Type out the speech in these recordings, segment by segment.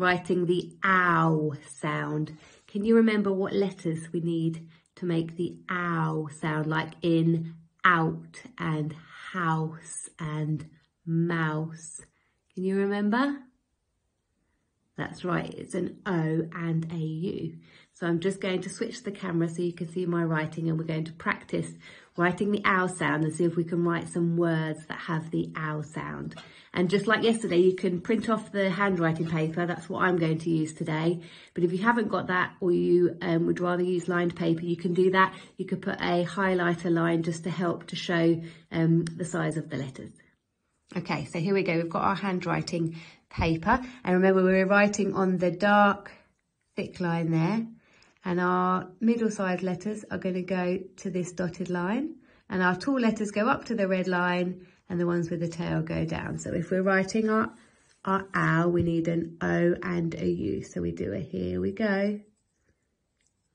writing the ow sound. Can you remember what letters we need to make the ow sound, like in out and house and mouse? Can you remember? That's right, it's an O and a U. So I'm just going to switch the camera so you can see my writing and we're going to practice writing the ow sound and see if we can write some words that have the ow sound. And just like yesterday, you can print off the handwriting paper. That's what I'm going to use today. But if you haven't got that or you um, would rather use lined paper, you can do that. You could put a highlighter line just to help to show um, the size of the letters. Okay, so here we go. We've got our handwriting paper. And remember, we were writing on the dark, thick line there. And our middle-sized letters are going to go to this dotted line. And our tall letters go up to the red line and the ones with the tail go down. So if we're writing our, our ow, we need an O and a U. So we do a here we go,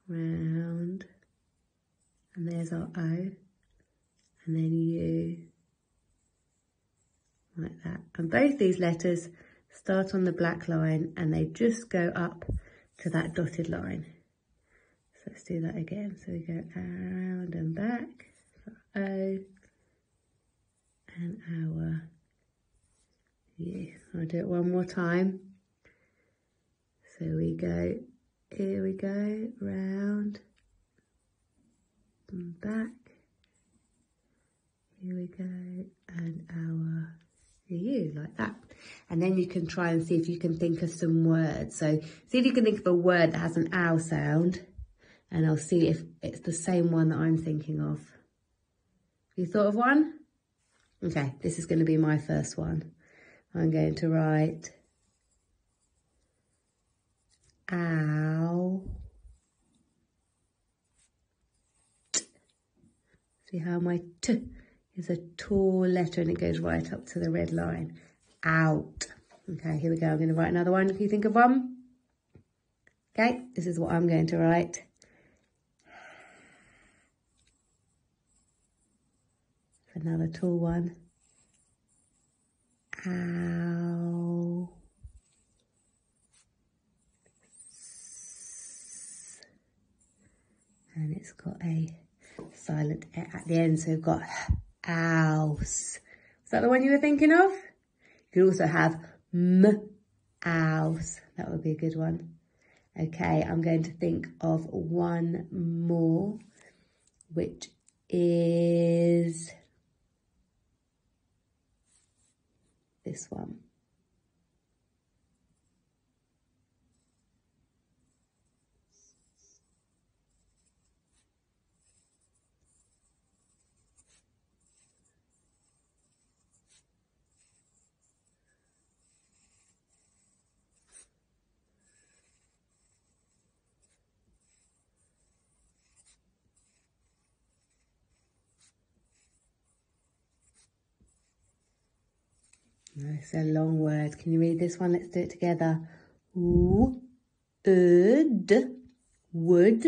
round, and there's our O, and then U, like that. And both these letters start on the black line and they just go up to that dotted line. So let's do that again. So we go around and back, O, and our yeah I'll do it one more time so we go here we go round and back here we go and our you like that and then you can try and see if you can think of some words so see if you can think of a word that has an ow sound and I'll see if it's the same one that I'm thinking of you thought of one Okay, this is going to be my first one. I'm going to write ow. See how my t is a tall letter and it goes right up to the red line. Out. Okay, here we go. I'm going to write another one. Can you think of one? Okay, this is what I'm going to write. another tall one. Ow. And it's got a silent at the end, so we've got house. Is that the one you were thinking of? You could also have m house. That would be a good one. Okay, I'm going to think of one more, which is this one. It's a long word. Can you read this one? Let's do it together. Wood, wood,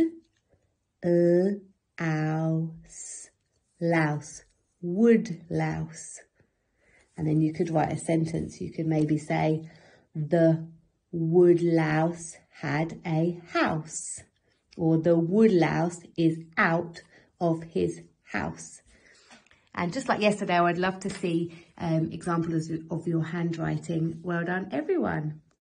uh, ouse, louse, wood louse. And then you could write a sentence. You could maybe say, the wood louse had a house. Or the wood louse is out of his house. And just like yesterday, I'd love to see um, examples of your handwriting. Well done, everyone.